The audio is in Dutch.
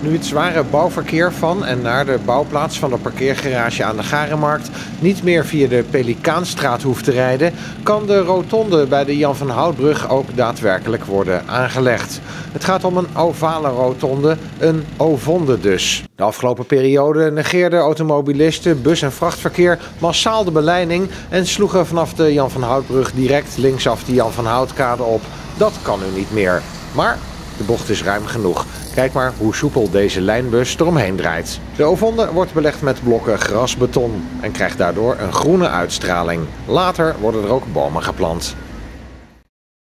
Nu het zware bouwverkeer van en naar de bouwplaats van de parkeergarage aan de Garenmarkt niet meer via de Pelikaanstraat hoeft te rijden, kan de rotonde bij de Jan van Houtbrug ook daadwerkelijk worden aangelegd. Het gaat om een ovale rotonde, een ovonde dus. De afgelopen periode negeerden automobilisten, bus- en vrachtverkeer massaal de beleiding en sloegen vanaf de Jan van Houtbrug direct linksaf de Jan van Houtkade op. Dat kan nu niet meer. Maar de bocht is ruim genoeg. Kijk maar hoe soepel deze lijnbus eromheen draait. De Ovonde wordt belegd met blokken grasbeton en krijgt daardoor een groene uitstraling. Later worden er ook bomen geplant.